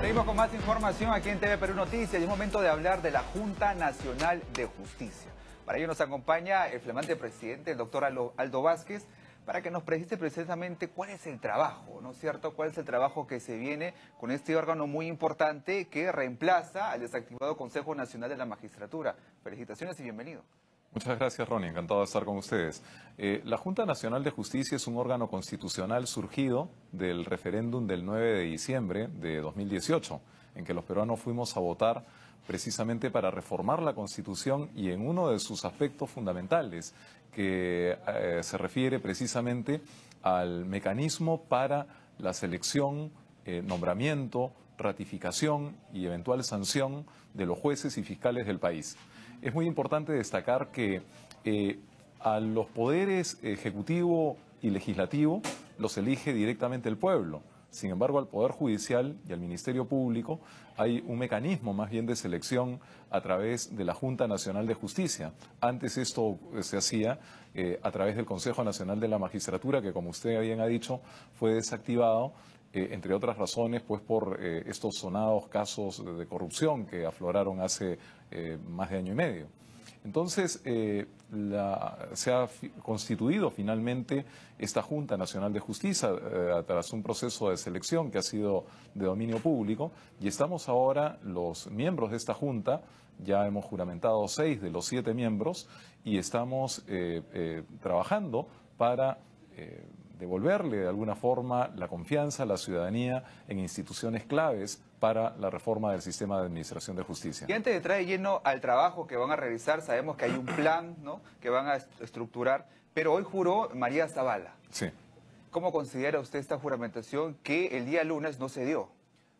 Seguimos con más información aquí en TV Perú Noticias es momento de hablar de la Junta Nacional de Justicia. Para ello nos acompaña el flamante presidente, el doctor Aldo Vázquez, para que nos precise precisamente cuál es el trabajo, ¿no es cierto? ¿Cuál es el trabajo que se viene con este órgano muy importante que reemplaza al desactivado Consejo Nacional de la Magistratura? Felicitaciones y bienvenido. Muchas gracias, Ronnie. Encantado de estar con ustedes. Eh, la Junta Nacional de Justicia es un órgano constitucional surgido del referéndum del 9 de diciembre de 2018, en que los peruanos fuimos a votar precisamente para reformar la Constitución y en uno de sus aspectos fundamentales, que eh, se refiere precisamente al mecanismo para la selección, eh, nombramiento, ratificación y eventual sanción de los jueces y fiscales del país es muy importante destacar que eh, a los poderes ejecutivo y legislativo los elige directamente el pueblo. Sin embargo, al Poder Judicial y al Ministerio Público hay un mecanismo más bien de selección a través de la Junta Nacional de Justicia. Antes esto se hacía eh, a través del Consejo Nacional de la Magistratura, que como usted bien ha dicho, fue desactivado eh, entre otras razones, pues por estos sonados casos de corrupción que afloraron hace eh, más de año y medio. Entonces, eh, se ha constituido finalmente esta Junta Nacional de Justicia eh, tras un proceso de selección que ha sido de dominio público y estamos ahora, los miembros de esta Junta, ya hemos juramentado seis de los siete miembros y estamos trabajando para devolverle de alguna forma la confianza a la ciudadanía en instituciones claves para la reforma del sistema de administración de justicia. Y antes de traer lleno al trabajo que van a realizar, sabemos que hay un plan ¿no? que van a estructurar, pero hoy juró María Zavala. Sí. ¿Cómo considera usted esta juramentación que el día lunes no se dio?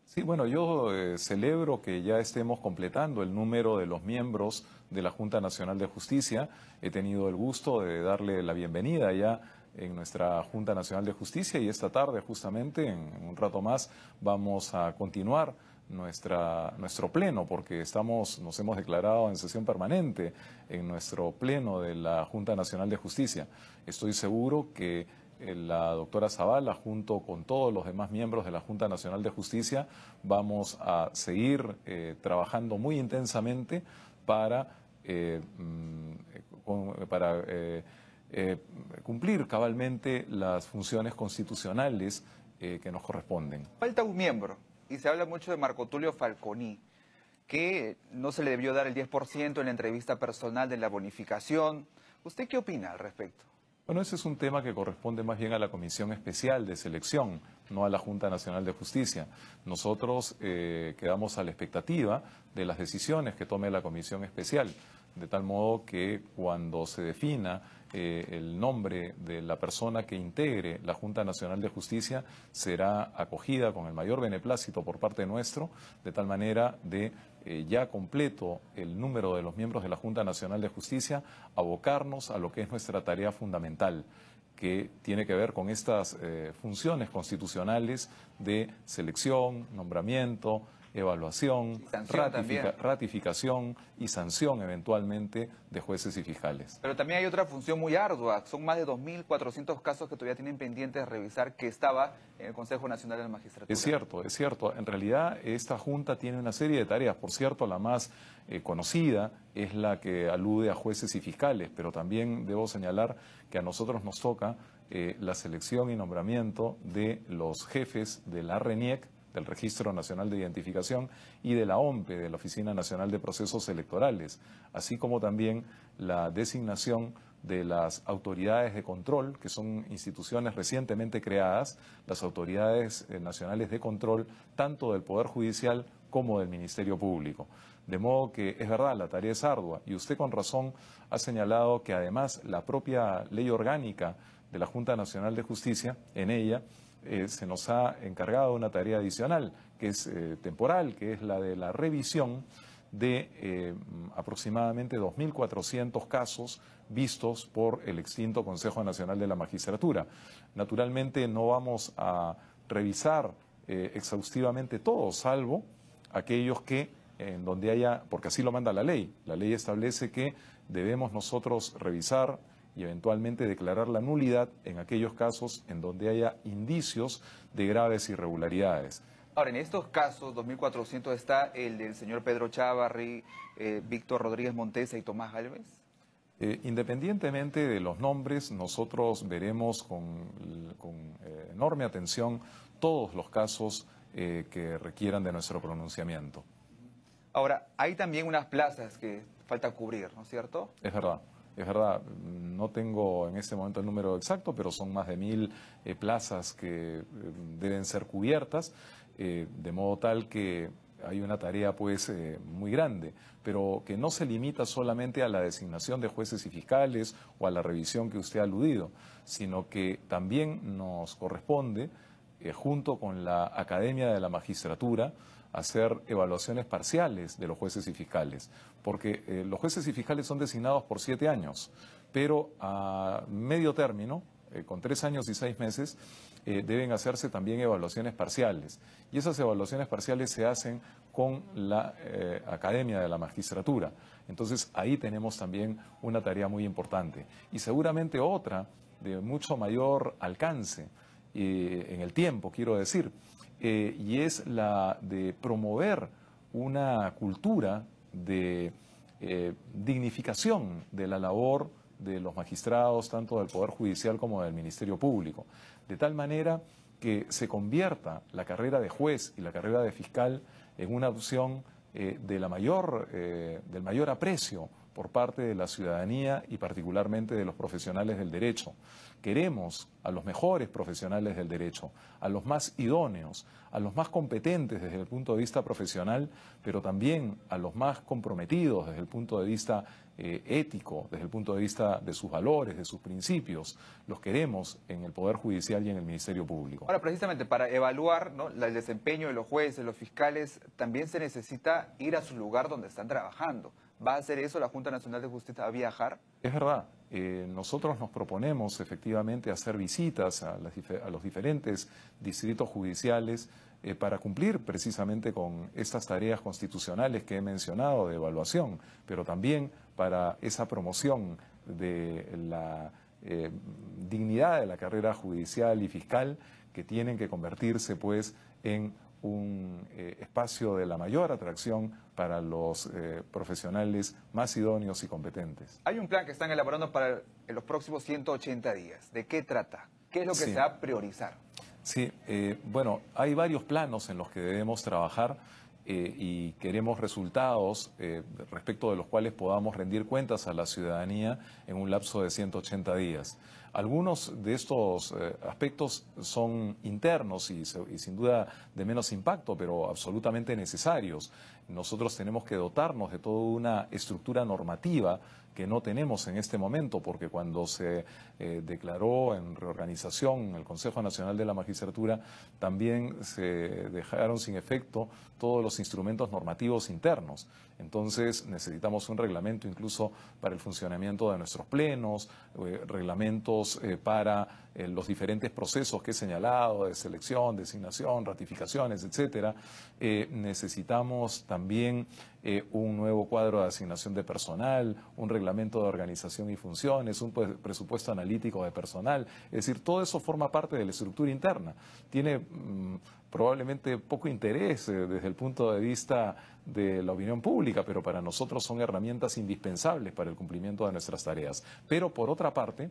Sí, bueno, yo eh, celebro que ya estemos completando el número de los miembros de la Junta Nacional de Justicia. He tenido el gusto de darle la bienvenida ya en nuestra Junta Nacional de Justicia y esta tarde justamente, en un rato más, vamos a continuar nuestra, nuestro pleno, porque estamos, nos hemos declarado en sesión permanente en nuestro pleno de la Junta Nacional de Justicia. Estoy seguro que eh, la doctora Zavala, junto con todos los demás miembros de la Junta Nacional de Justicia, vamos a seguir eh, trabajando muy intensamente para, eh, mm, para cumplir cabalmente las funciones constitucionales eh, que nos corresponden. Falta un miembro, y se habla mucho de Marco Tulio Falconi, que no se le debió dar el 10% en la entrevista personal de la bonificación. ¿Usted qué opina al respecto? Bueno, ese es un tema que corresponde más bien a la Comisión Especial de Selección, no a la Junta Nacional de Justicia. Nosotros eh, quedamos a la expectativa de las decisiones que tome la Comisión Especial, de tal modo que cuando se defina eh, el nombre de la persona que integre la Junta Nacional de Justicia será acogida con el mayor beneplácito por parte nuestro, de tal manera de eh, ya completo el número de los miembros de la Junta Nacional de Justicia, abocarnos a lo que es nuestra tarea fundamental que tiene que ver con estas eh, funciones constitucionales de selección, nombramiento, evaluación, ratificación y sanción eventualmente de jueces y fiscales. Pero también hay otra función muy ardua. Son más de 2.400 casos que todavía tienen pendientes de revisar que estaba en el Consejo Nacional de la Magistratura. Es cierto, es cierto. En realidad esta Junta tiene una serie de tareas. Por cierto, la más eh, conocida es la que alude a jueces y fiscales, pero también debo señalar que a nosotros nos toca eh, la selección y nombramiento de los jefes de la RENIEC, del Registro Nacional de Identificación y de la OMPE, de la Oficina Nacional de Procesos Electorales, así como también la designación de las autoridades de control, que son instituciones recientemente creadas, las autoridades eh, nacionales de control, tanto del Poder Judicial como del Ministerio Público. De modo que es verdad, la tarea es ardua y usted con razón ha señalado que además la propia ley orgánica de la Junta Nacional de Justicia, en ella, eh, se nos ha encargado una tarea adicional, que es eh, temporal, que es la de la revisión de eh, aproximadamente 2.400 casos vistos por el extinto Consejo Nacional de la Magistratura. Naturalmente no vamos a revisar exhaustivamente todos, salvo aquellos que en donde haya, porque así lo manda la ley, la ley establece que debemos nosotros revisar y eventualmente declarar la nulidad en aquellos casos en donde haya indicios de graves irregularidades. Ahora, en estos casos, 2.400 está el del señor Pedro Chávarri, eh, Víctor Rodríguez Montesa y Tomás Alves. Eh, independientemente de los nombres, nosotros veremos con, eh, enorme atención todos los casos que requieran de nuestro pronunciamiento. Ahora, hay también unas plazas que falta cubrir, ¿no es cierto? Es verdad. Es verdad, no tengo en este momento el número exacto, pero son más de mil eh, plazas que eh, deben ser cubiertas, eh, de modo tal que hay una tarea pues muy grande, pero que no se limita solamente a la designación de jueces y fiscales o a la revisión que usted ha aludido, sino que también nos corresponde, junto con la Academia de la Magistratura, hacer evaluaciones parciales de los jueces y fiscales, porque eh, los jueces y fiscales son designados por siete años, pero a medio término, eh, con tres años y seis meses, eh, deben hacerse también evaluaciones parciales. Y esas evaluaciones parciales se hacen con la Academia de la Magistratura. Entonces ahí tenemos también una tarea muy importante. Y seguramente otra de mucho mayor alcance en el tiempo, quiero decir, eh, y es la de promover una cultura de eh, dignificación de la labor de los magistrados, tanto del Poder Judicial como del Ministerio Público, de tal manera que se convierta la carrera de juez y la carrera de fiscal en una opción eh, de la mayor, del mayor aprecio por parte de la ciudadanía y particularmente de los profesionales del derecho. Queremos a los mejores profesionales del derecho, a los más idóneos, a los más competentes desde el punto de vista profesional, pero también a los más comprometidos desde el punto de vista eh, ético, desde el punto de vista de sus valores, de sus principios. Los queremos en el Poder Judicial y en el Ministerio Público. Ahora, precisamente para evaluar el desempeño de los jueces, los fiscales, también se necesita ir a su lugar donde están trabajando. ¿Va a hacer eso la Junta Nacional de Justicia, a viajar? Es verdad. Eh, nosotros nos proponemos efectivamente hacer visitas a, los diferentes distritos judiciales eh, para cumplir precisamente con estas tareas constitucionales que he mencionado de evaluación, pero también para esa promoción de la eh, dignidad de la carrera judicial y fiscal que tienen que convertirse pues en un eh, espacio de la mayor atracción para los eh, profesionales más idóneos y competentes. Hay un plan que están elaborando para los próximos 180 días. ¿De qué trata? ¿Qué es lo que se va a priorizar? Sí, eh, bueno, hay varios planos en los que debemos trabajar. Y queremos resultados respecto de los cuales podamos rendir cuentas a la ciudadanía en un lapso de 180 días. Algunos de estos eh, aspectos son internos y, sin duda de menos impacto, pero absolutamente necesarios. Nosotros tenemos que dotarnos de toda una estructura normativa que no tenemos en este momento, porque cuando se eh, declaró en reorganización el Consejo Nacional de la Magistratura, también se dejaron sin efecto todos los instrumentos normativos internos. Entonces necesitamos un reglamento incluso para el funcionamiento de nuestros plenos, eh, reglamentos eh, para los diferentes procesos que he señalado, de selección, designación, ratificaciones, etcétera. necesitamos un nuevo cuadro de asignación de personal, un reglamento de organización y funciones, un presupuesto analítico de personal. Es decir, todo eso forma parte de la estructura interna. Tiene mm, probablemente poco interés eh, desde el punto de vista de la opinión pública, pero para nosotros son herramientas indispensables para el cumplimiento de nuestras tareas. Pero por otra parte,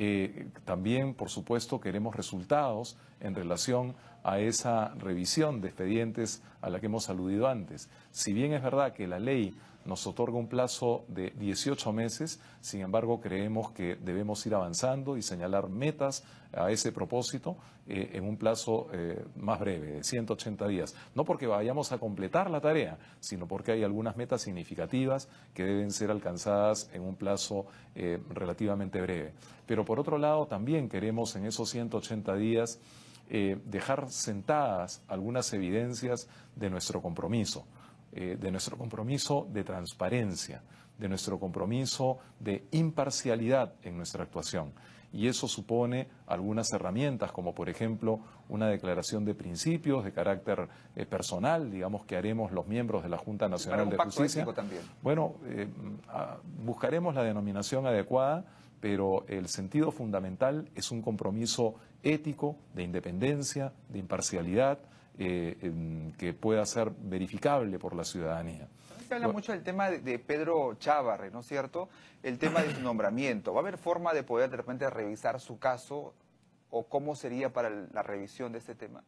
eh, también, por supuesto, queremos resultados en relación a esa revisión de expedientes a la que hemos aludido antes. Si bien es verdad que la ley nos otorga un plazo de 18 meses, sin embargo creemos que debemos ir avanzando y señalar metas a ese propósito eh, en un plazo eh, más breve, de 180 días. No porque vayamos a completar la tarea, sino porque hay algunas metas significativas que deben ser alcanzadas en un plazo eh, relativamente breve. Pero por otro lado, también queremos en esos 180 días dejar sentadas algunas evidencias de nuestro compromiso. Eh, de nuestro compromiso de transparencia, de nuestro compromiso de imparcialidad en nuestra actuación. Y eso supone algunas herramientas, como por ejemplo una declaración de principios de carácter eh, personal, digamos que haremos los miembros de la Junta Nacional de Justicia. También. Bueno, eh, buscaremos la denominación adecuada, pero el sentido fundamental es un compromiso ético de independencia, de imparcialidad, eh, que pueda ser verificable por la ciudadanía. Se habla mucho del tema de, Pedro Chávarre, ¿no es cierto? El tema de su nombramiento. ¿Va a haber forma de poder de repente revisar su caso o cómo sería para la revisión de este tema?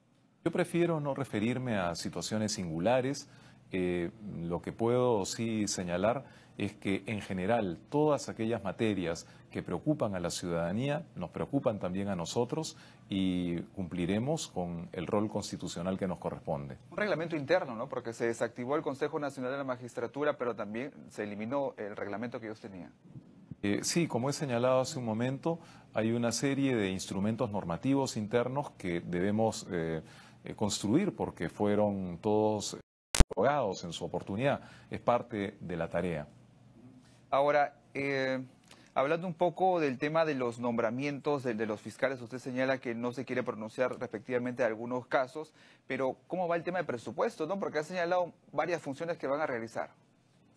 Yo prefiero no referirme a situaciones singulares. Eh, lo que puedo sí señalar es que en general todas aquellas materias que preocupan a la ciudadanía nos preocupan también a nosotros y cumpliremos con el rol constitucional que nos corresponde. Un reglamento interno, ¿no? Porque se desactivó el Consejo Nacional de la Magistratura, pero también se eliminó el reglamento que ellos tenían. Eh, sí, como he señalado hace un momento, hay una serie de instrumentos normativos internos que debemos eh, eh, construir porque fueron todos abogados en su oportunidad. Es parte de la tarea. Ahora, hablando un poco del tema de los nombramientos de, los fiscales, usted señala que no se quiere pronunciar respectivamente de algunos casos, pero ¿cómo va el tema de presupuesto? ¿no? Porque ha señalado varias funciones que van a realizar.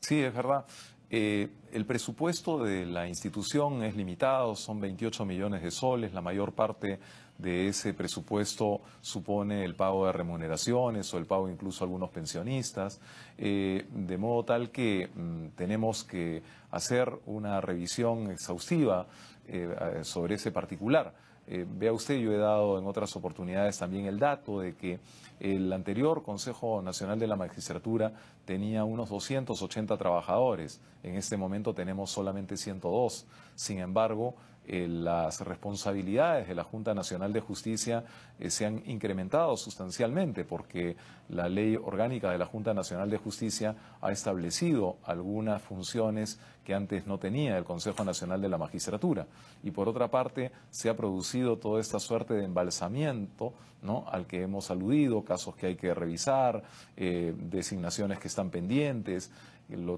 Sí, es verdad. Eh, el presupuesto de la institución es limitado, son 28 millones de soles, la mayor parte de ese presupuesto supone el pago de remuneraciones o el pago incluso a algunos pensionistas, eh, de modo tal que mm, tenemos que hacer una revisión exhaustiva eh, sobre ese particular. Eh, vea usted, yo he dado en otras oportunidades también el dato de que el anterior Consejo Nacional de la Magistratura tenía unos 280 trabajadores. En este momento tenemos solamente 102. Sin embargo, eh, las responsabilidades de la Junta Nacional de Justicia eh, se han incrementado sustancialmente porque la ley orgánica de la Junta Nacional de Justicia ha establecido algunas funciones que antes no tenía el Consejo Nacional de la Magistratura. Y por otra parte, se ha producido toda esta suerte de embalsamiento ¿no? al que hemos aludido, casos que hay que revisar, eh, designaciones que están pendientes,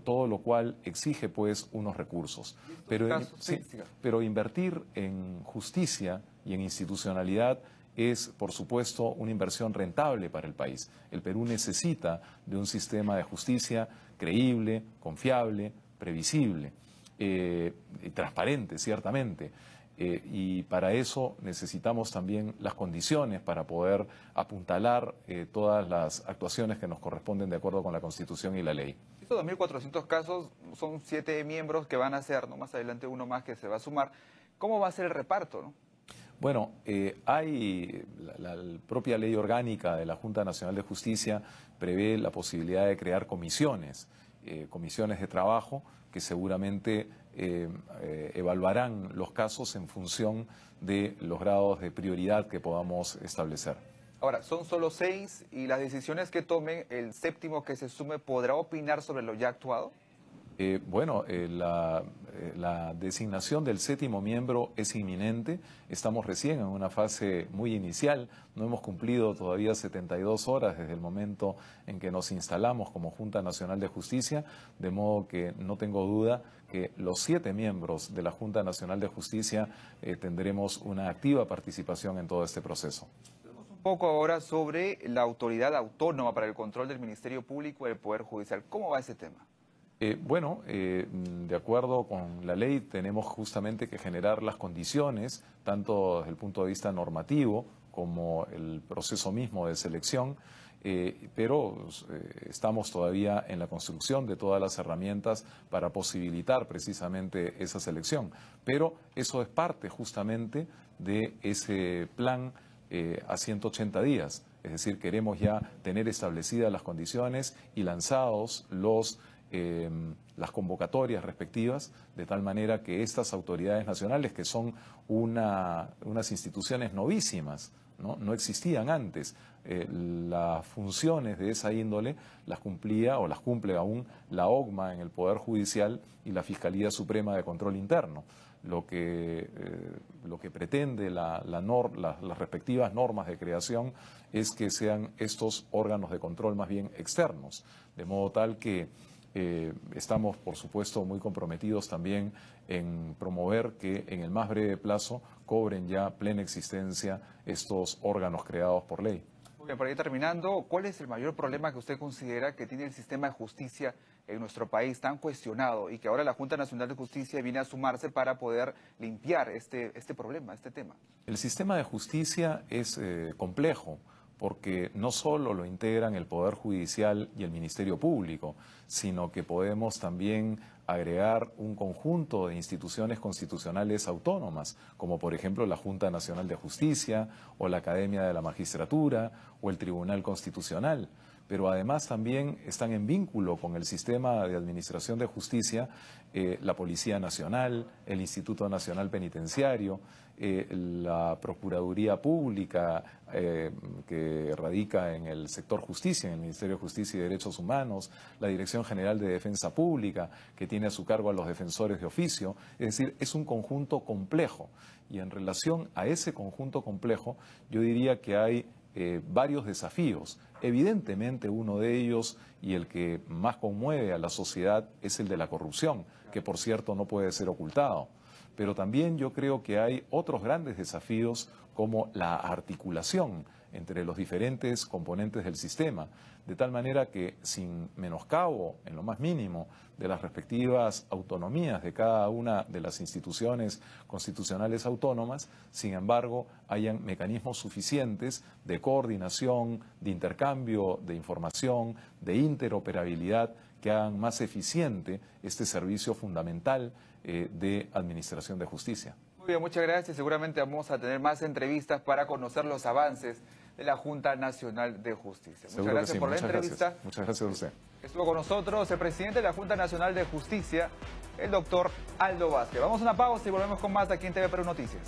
todo lo cual exige pues unos recursos. Pero, pero invertir en justicia y en institucionalidad es, por supuesto, una inversión rentable para el país. El Perú necesita de un sistema de justicia creíble, confiable, previsible eh, y transparente, ciertamente. Eh, y para eso necesitamos también las condiciones para poder apuntalar eh, todas las actuaciones que nos corresponden de acuerdo con la Constitución y la ley. Estos 2.400 casos son siete miembros que van a ser, ¿no? más adelante uno más que se va a sumar. ¿Cómo va a ser el reparto? No? Bueno, eh, hay la, propia ley orgánica de la Junta Nacional de Justicia prevé la posibilidad de crear comisiones, comisiones de trabajo que seguramente eh, eh, evaluarán los casos en función de los grados de prioridad que podamos establecer. Ahora, son solo seis y las decisiones que tome el séptimo que se sume podrá opinar sobre lo ya actuado. Eh, bueno, eh, la, eh, la, designación del séptimo miembro es inminente. Estamos recién en una fase muy inicial. No hemos cumplido todavía 72 horas desde el momento en que nos instalamos como Junta Nacional de Justicia, de modo que no tengo duda que los siete miembros de la Junta Nacional de Justicia tendremos una activa participación en todo este proceso poco ahora sobre la autoridad autónoma para el control del Ministerio Público y del Poder Judicial. ¿Cómo va ese tema? Eh, bueno, eh, de acuerdo con la ley tenemos justamente que generar las condiciones, tanto desde el punto de vista normativo como el proceso mismo de selección, eh, pero estamos todavía en la construcción de todas las herramientas para posibilitar precisamente esa selección. Pero eso es parte justamente de ese plan a 180 días. Es decir, queremos ya tener establecidas las condiciones y lanzados los Em, las convocatorias respectivas, de tal manera que estas autoridades nacionales, que son una, unas instituciones novísimas, no, existían antes, eh, las funciones de esa índole las cumplía o las cumple aún la OGMA en el Poder Judicial y la Fiscalía Suprema de Control Interno. Lo que, eh, lo que pretende la, la las respectivas normas de creación es que sean estos órganos de control más bien externos, de modo tal que eh, estamos, por supuesto, muy comprometidos también en promover que en el más breve plazo cobren ya plena existencia estos órganos creados por ley. Bien, para ir terminando, ¿cuál es el mayor problema que usted considera que tiene el sistema de justicia en nuestro país tan cuestionado y que ahora la Junta Nacional de Justicia viene a sumarse para poder limpiar este, este problema, este tema? El sistema de justicia es eh, complejo porque no solo lo integran el Poder Judicial y el Ministerio Público, sino que podemos también agregar un conjunto de instituciones constitucionales autónomas, como por ejemplo la Junta Nacional de Justicia o la Academia de la Magistratura o el Tribunal Constitucional pero además también están en vínculo con el sistema de administración de justicia eh, la Policía Nacional, el Instituto Nacional Penitenciario, eh, la Procuraduría Pública eh, que radica en el sector justicia, en el Ministerio de Justicia y Derechos Humanos, la Dirección General de Defensa Pública, que tiene a su cargo a los defensores de oficio. Es decir, es un conjunto complejo. Y en relación a ese conjunto complejo, yo diría que hay eh, varios desafíos. Evidentemente uno de ellos y el que más conmueve a la sociedad es el de la corrupción, que por cierto no puede ser ocultado. Pero también yo creo que hay otros grandes desafíos como la articulación entre los diferentes componentes del sistema, de tal manera que sin menoscabo en lo más mínimo de las respectivas autonomías de cada una de las instituciones constitucionales autónomas, sin embargo, hayan mecanismos suficientes de coordinación, de intercambio de información, de interoperabilidad que hagan más eficiente este servicio fundamental eh, de administración de justicia. Muy bien, muchas gracias. Seguramente vamos a tener más entrevistas para conocer los avances de la Junta Nacional de Justicia. Muchas gracias por la entrevista. Muchas gracias a usted. Estuvo con nosotros el presidente de la Junta Nacional de Justicia, el doctor Aldo Vázquez. Vamos a una pausa y volvemos con más aquí en TV Perú Noticias.